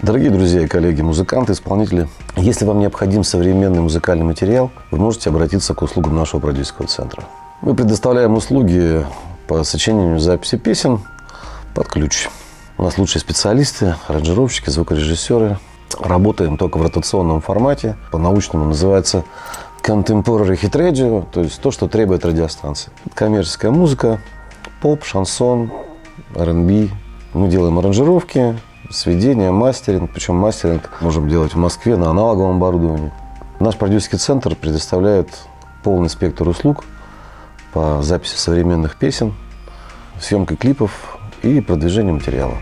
Дорогие друзья и коллеги, музыканты, исполнители, если вам необходим современный музыкальный материал, вы можете обратиться к услугам нашего продюсерского центра. Мы предоставляем услуги по сочинению записи песен под ключ. У нас лучшие специалисты, аранжировщики, звукорежиссеры. Работаем только в ротационном формате. По-научному называется Contemporary Hit Radio, то есть то, что требует радиостанции. Коммерческая музыка, поп, шансон, R&B. Мы делаем аранжировки, сведения, мастеринг. Причем мастеринг можем делать в Москве на аналоговом оборудовании. Наш продюсерский центр предоставляет полный спектр услуг по записи современных песен, съемкой клипов и продвижению материала.